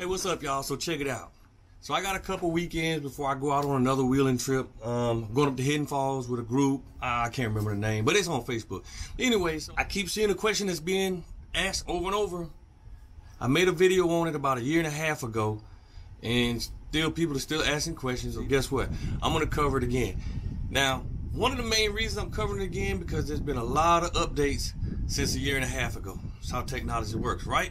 Hey, what's up, y'all? So check it out. So I got a couple weekends before I go out on another wheeling trip. Um, going up to Hidden Falls with a group. I can't remember the name, but it's on Facebook. Anyways, I keep seeing a question that's being asked over and over. I made a video on it about a year and a half ago, and still people are still asking questions. So guess what? I'm to cover it again. Now, one of the main reasons I'm covering it again because there's been a lot of updates since a year and a half ago. That's how technology works, right?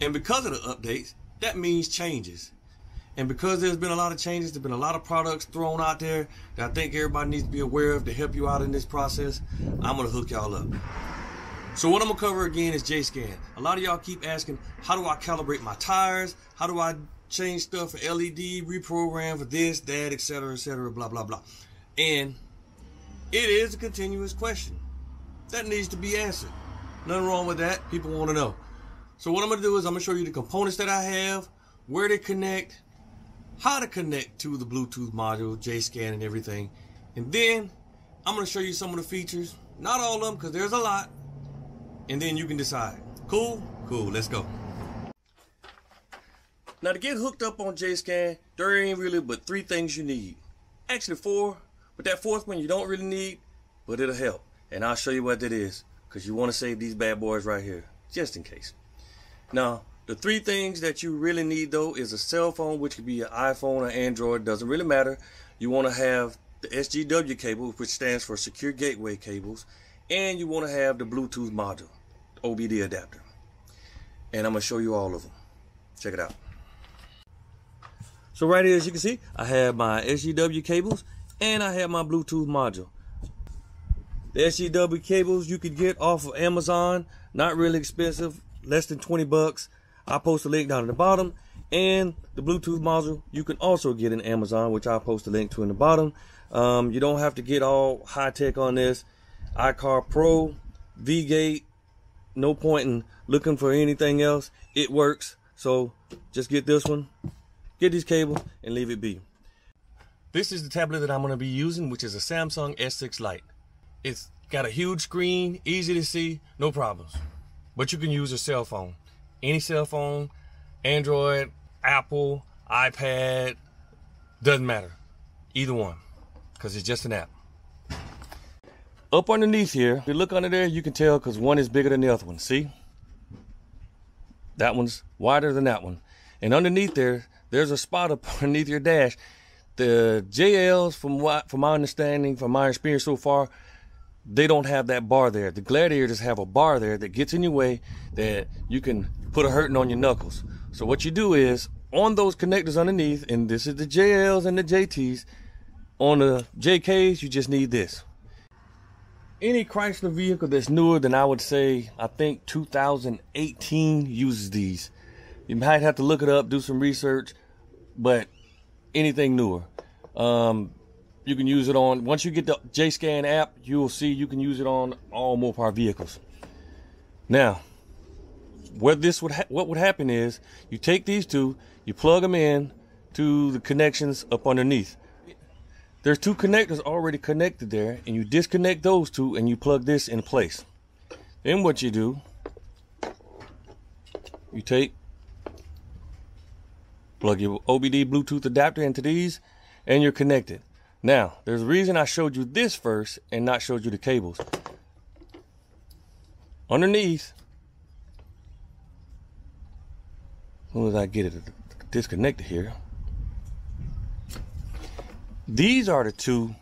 And because of the updates, that means changes. And because there's been a lot of changes, there's been a lot of products thrown out there that I think everybody needs to be aware of to help you out in this process. I'm gonna hook y'all up. So what I'm gonna cover again is JScan. A lot of y'all keep asking, how do I calibrate my tires? How do I change stuff for LED, reprogram for this, that, etc., etc., blah, blah, blah. And it is a continuous question that needs to be answered. Nothing wrong with that. People want to know. So what I'm going to do is I'm going to show you the components that I have, where they connect, how to connect to the Bluetooth module, JScan and everything. And then I'm going to show you some of the features. Not all of them because there's a lot. And then you can decide. Cool? Cool. Let's go. Now to get hooked up on JScan, there ain't really but three things you need. Actually four, but that fourth one you don't really need, but it'll help. And I'll show you what that is, because you want to save these bad boys right here, just in case. Now, the three things that you really need though is a cell phone, which could be an iPhone or Android, doesn't really matter. You want to have the SGW cable, which stands for Secure Gateway Cables, and you want to have the Bluetooth module, OBD adapter. And I'm going to show you all of them. Check it out. So right here, as you can see, I have my SGW cables and I have my Bluetooth module. The SGW cables you could get off of Amazon, not really expensive, less than 20 bucks. I'll post a link down at the bottom. And the Bluetooth module you can also get in Amazon, which I'll post a link to in the bottom. Um, you don't have to get all high tech on this. iCar Pro, V-Gate, no point in looking for anything else. It works. So just get this one get these cables and leave it be. This is the tablet that I'm going to be using, which is a Samsung S6 Lite. It's got a huge screen, easy to see, no problems. But you can use a cell phone. Any cell phone, Android, Apple, iPad, doesn't matter. Either one, because it's just an app. Up underneath here, if you look under there, you can tell because one is bigger than the other one. See? That one's wider than that one. And underneath there, there's a spot up underneath your dash. The JLs, from what, from my understanding, from my experience so far, they don't have that bar there. The Gladiators have a bar there that gets in your way that you can put a hurting on your knuckles. So what you do is on those connectors underneath, and this is the JLs and the JTs. On the JKs, you just need this. Any Chrysler vehicle that's newer than I would say, I think 2018 uses these. You might have to look it up, do some research, but anything newer. Um, you can use it on, once you get the JScan app, you will see you can use it on all Mopar vehicles. Now, what this would what would happen is you take these two, you plug them in to the connections up underneath. There's two connectors already connected there, and you disconnect those two and you plug this in place. Then what you do, you take Plug your OBD Bluetooth adapter into these and you're connected. Now, there's a reason I showed you this first and not showed you the cables. Underneath, as soon as I get it disconnected here, these are the two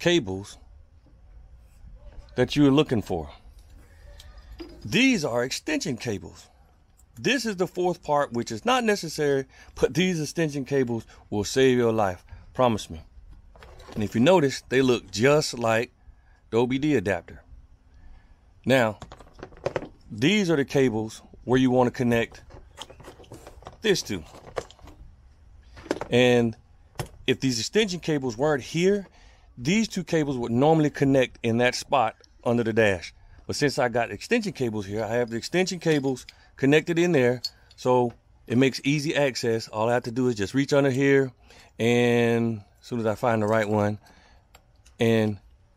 cables that you're looking for. These are extension cables. This is the fourth part, which is not necessary, but these extension cables will save your life. Promise me. And if you notice, they look just like the OBD adapter. Now, these are the cables where you want to connect this to. And if these extension cables weren't here, these two cables would normally connect in that spot under the dash. But since I got extension cables here, I have the extension cables connected in there. So it makes easy access. All I have to do is just reach under here and as soon as I find the right one and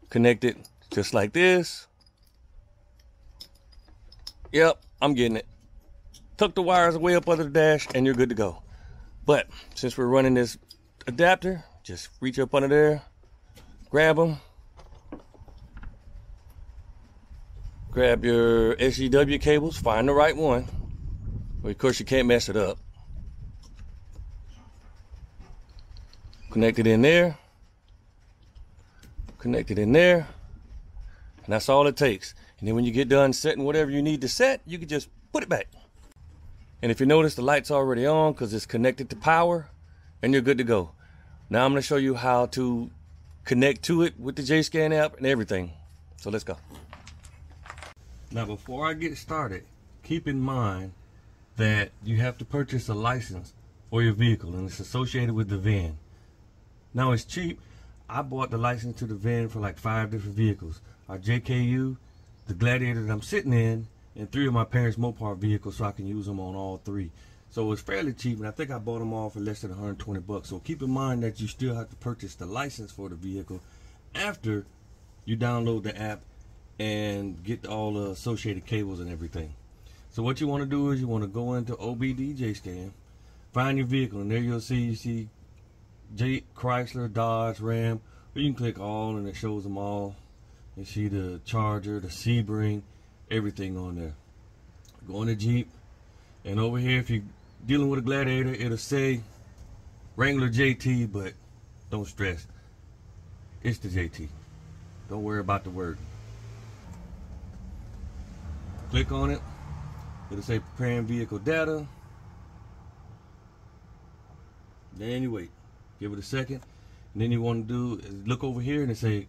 connect it just like this. Yep, I'm getting it. tuck the wires away up under the dash, and you're good to go. But since we're running this adapter, just reach up under there, grab them, grab your SGW cables, find the right one. Of course, you can't mess it up. Connect it in there. Connect it in there. And that's all it takes. And then when you get done setting whatever you need to set, you can just put it back. And if you notice, the light's already on because it's connected to power and you're good to go. Now I'm going to show you how to connect to it with the JScan app and everything. So let's go. Now before I get started, keep in mind that you have to purchase a license for your vehicle and it's associated with the VIN. Now it's cheap. I bought the license to the VIN for like five different vehicles. Our JKU, the Gladiator that I'm sitting in, and three of my parents' Mopar vehicles so I can use them on all three. So it's fairly cheap, and I think I bought them all for less than 120 bucks. So keep in mind that you still have to purchase the license for the vehicle after you download the app and get all the associated cables and everything. So what you want to do is you want to go into OBD JScan, find your vehicle, and there you'll see you see J Chrysler, Dodge, Ram. You can click all, and it shows them all. You see the Charger, the Sebring, everything on there. Go on the Jeep, and over here, if you're dealing with a Gladiator, it'll say Wrangler JT, but don't stress. It's the JT. Don't worry about the word. Click on it. It'll say preparing vehicle data. Then you wait. Give it a second. And then you want to do is look over here and it say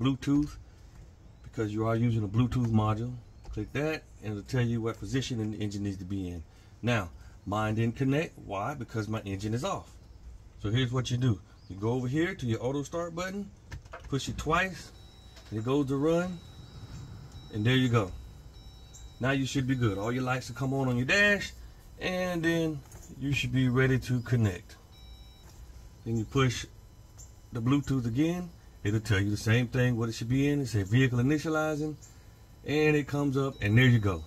Bluetooth because you are using a Bluetooth module. Click that and it'll tell you what position the engine needs to be in. Now, mine didn't connect. Why? Because my engine is off. So here's what you do. You go over here to your auto start button, push it twice, and it goes to run, and there you go. Now you should be good. All your lights will come on on your dash, and then you should be ready to connect. Then you push the Bluetooth again. It'll tell you the same thing, what it should be in. It says vehicle initializing, and it comes up, and there you go.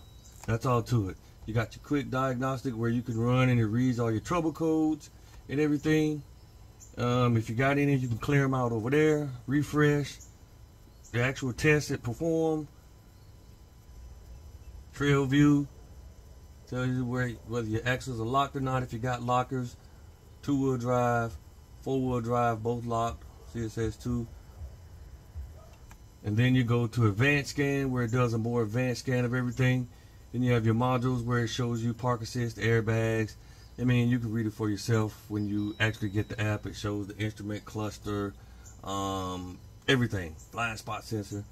That's all to it. You got your quick diagnostic where you can run and it reads all your trouble codes and everything. Um, if you got any, you can clear them out over there. Refresh. The actual test it performed trail view tells you where whether your axles are locked or not if you got lockers two-wheel drive four-wheel drive both locked says two. And then you go to advanced scan where it does a more advanced scan of everything. Then you have your modules where it shows you park assist airbags. I mean you can read it for yourself when you actually get the app. It shows the instrument cluster um, everything. Blind spot sensor.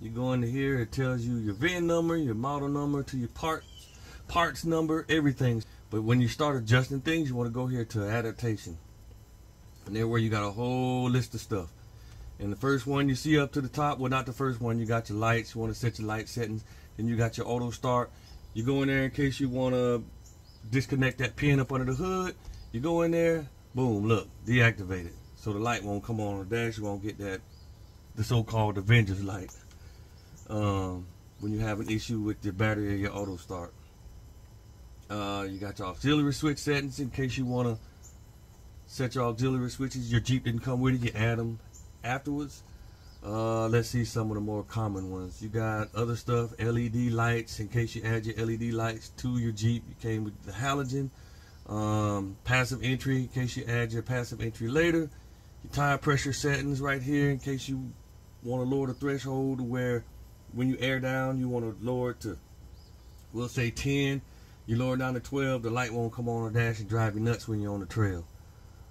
You go into here, it tells you your VIN number, your model number, to your parts, parts number, everything. But when you start adjusting things, you want to go here to adaptation. And there where you got a whole list of stuff. And the first one you see up to the top, well not the first one, you got your lights, you want to set your light settings. Then you got your auto start. You go in there in case you want to disconnect that pin up under the hood. You go in there, boom, look, deactivated. So the light won't come on the dash, you won't get that, the so-called Avengers light um, when you have an issue with your battery or your auto start. Uh, you got your auxiliary switch settings in case you want to set your auxiliary switches. Your Jeep didn't come with it, you add them afterwards. Uh, let's see some of the more common ones. You got other stuff, LED lights in case you add your LED lights to your Jeep. You came with the halogen. Um, passive entry in case you add your passive entry later. Your tire pressure settings right here in case you want to lower the threshold where when you air down, you want to lower it to, we'll say 10. You lower down to 12, the light won't come on the dash and drive you nuts when you're on the trail.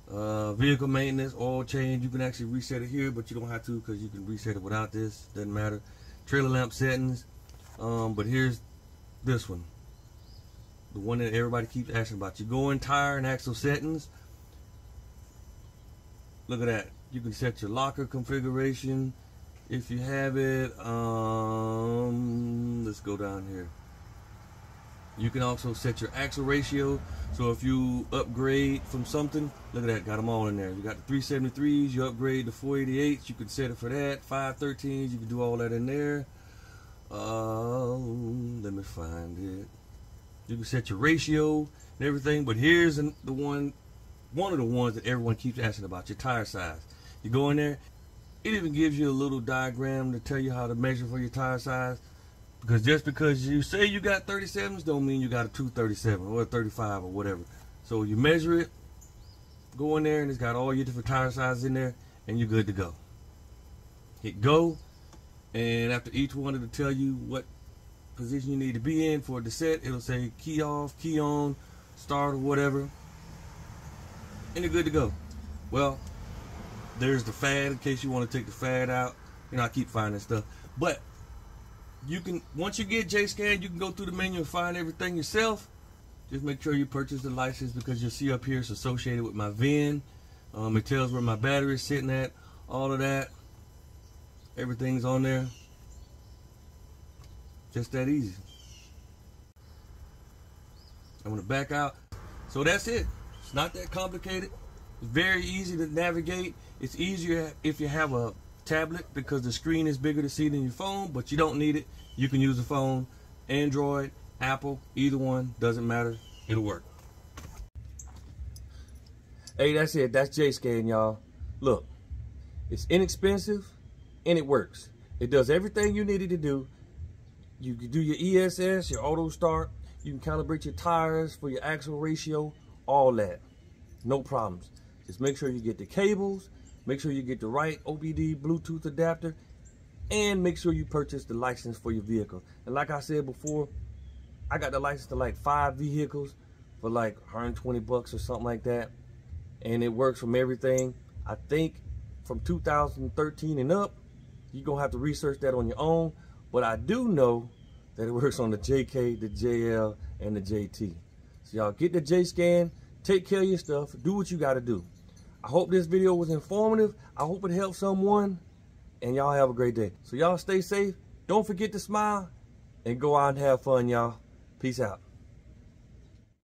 Uh, vehicle maintenance, oil change, you can actually reset it here, but you don't have to because you can reset it without this. Doesn't matter. Trailer lamp settings. Um, but here's this one. The one that everybody keeps asking about. You go in tire and axle settings. Look at that. You can set your locker configuration if you have it um let's go down here you can also set your axle ratio so if you upgrade from something look at that got them all in there you got the 373s you upgrade to 488s you can set it for that 513s you can do all that in there Um, let me find it. You can set your ratio and everything, but here's the one, one of the ones that everyone keeps asking about, your tire size. You go in there, it even gives you a little diagram to tell you how to measure for your tire size. Because just because you say you got 37s don't mean you got a 237 or a 35 or whatever. So you measure it, go in there and it's got all your different tire sizes in there and you're good to go. Hit go and after each one it'll tell you what position you need to be in for the set. It'll say key off, key on, start or whatever. And you're good to go. Well, there's the FAD in case you want to take the FAD out. You know, I keep finding stuff. But you can once you get JScan, you can go through the menu and find everything yourself. Just make sure you purchase the license because you'll see up here it's associated with my VIN. Um, it tells where my battery is sitting at, all of that. Everything's on there. Just that easy. I'm gonna back out. So that's it. It's not that complicated. It's very easy to navigate. It's easier if you have a tablet because the screen is bigger to see than your phone, but you don't need it. You can use the phone, Android, Apple, either one, doesn't matter. It'll work. Hey, that's it. That's JScan, y'all. Look, it's inexpensive and it works. It does everything you needed to do. You can do your ESS, your auto start. You can calibrate your tires for your axle ratio, all that. No problems. Just make sure you get the cables, make sure you get the right OBD Bluetooth adapter, and make sure you purchase the license for your vehicle. And like I said before, I got the license to like five vehicles for like 120 bucks or something like that. And it works from everything. I think from 2013 and up, you're going to have to research that on your own. But I do know that it works on the JK, the JL, and the JT. So y'all get the JScan, take care of your stuff, do what you got to do. I hope this video was informative. I hope it helped someone. And y'all have a great day. So y'all stay safe. Don't forget to smile. And go out and have fun, y'all. Peace out.